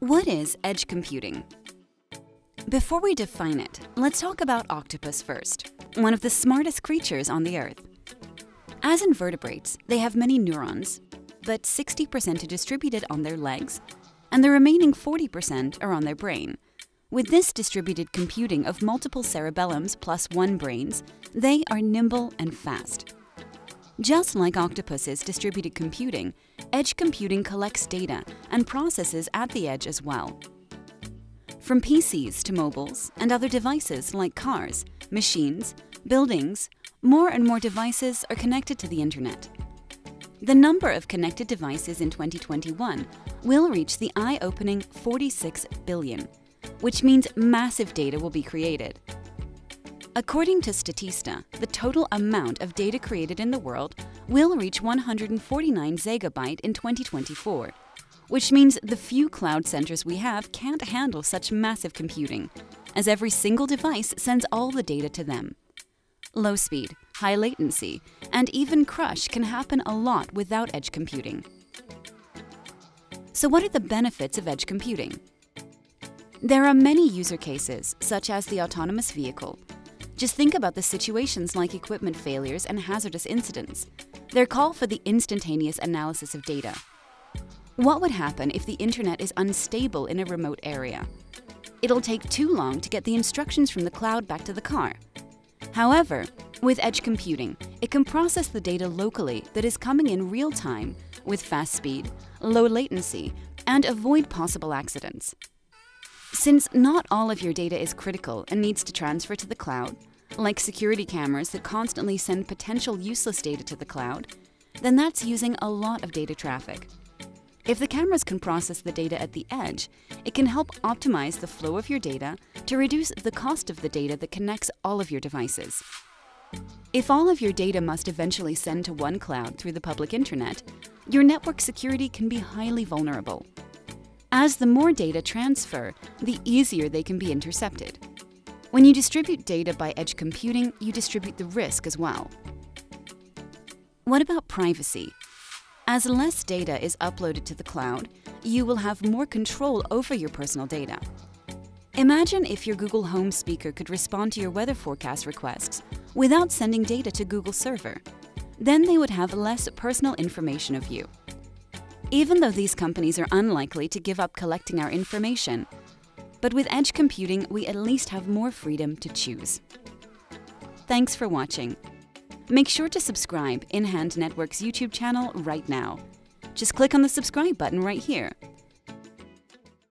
What is edge computing? Before we define it, let's talk about octopus first, one of the smartest creatures on the earth. As invertebrates, they have many neurons, but 60% are distributed on their legs, and the remaining 40% are on their brain. With this distributed computing of multiple cerebellums plus one brains, they are nimble and fast. Just like Octopus's distributed computing, edge computing collects data and processes at the edge as well. From PCs to mobiles and other devices like cars, machines, buildings, more and more devices are connected to the internet. The number of connected devices in 2021 will reach the eye-opening 46 billion, which means massive data will be created. According to Statista, the total amount of data created in the world will reach 149 zettabyte in 2024, which means the few cloud centers we have can't handle such massive computing, as every single device sends all the data to them. Low speed, high latency, and even crush can happen a lot without edge computing. So what are the benefits of edge computing? There are many user cases, such as the autonomous vehicle, just think about the situations like equipment failures and hazardous incidents. They're call for the instantaneous analysis of data. What would happen if the internet is unstable in a remote area? It'll take too long to get the instructions from the cloud back to the car. However, with edge computing, it can process the data locally that is coming in real time with fast speed, low latency, and avoid possible accidents. Since not all of your data is critical and needs to transfer to the cloud, like security cameras that constantly send potential useless data to the cloud, then that's using a lot of data traffic. If the cameras can process the data at the edge, it can help optimize the flow of your data to reduce the cost of the data that connects all of your devices. If all of your data must eventually send to one cloud through the public internet, your network security can be highly vulnerable. As the more data transfer, the easier they can be intercepted. When you distribute data by edge computing, you distribute the risk as well. What about privacy? As less data is uploaded to the cloud, you will have more control over your personal data. Imagine if your Google Home speaker could respond to your weather forecast requests without sending data to Google server. Then they would have less personal information of you. Even though these companies are unlikely to give up collecting our information, but with edge computing, we at least have more freedom to choose. Thanks for watching. Make sure to subscribe InHand Network's YouTube channel right now. Just click on the subscribe button right here.